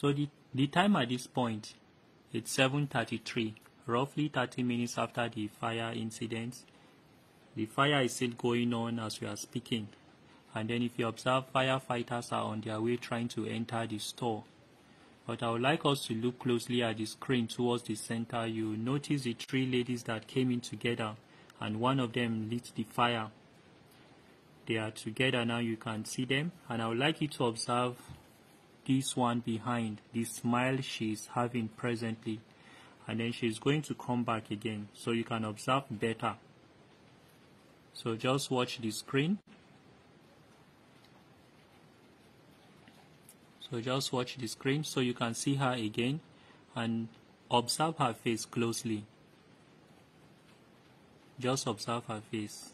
So the, the time at this point, it's 7.33, roughly 30 minutes after the fire incident. The fire is still going on as we are speaking. And then if you observe, firefighters are on their way trying to enter the store. But I would like us to look closely at the screen towards the center. You notice the three ladies that came in together and one of them lit the fire. They are together now, you can see them. And I would like you to observe this one behind, the smile she's having presently. And then she's going to come back again, so you can observe better. So just watch the screen. So just watch the screen so you can see her again and observe her face closely. Just observe her face.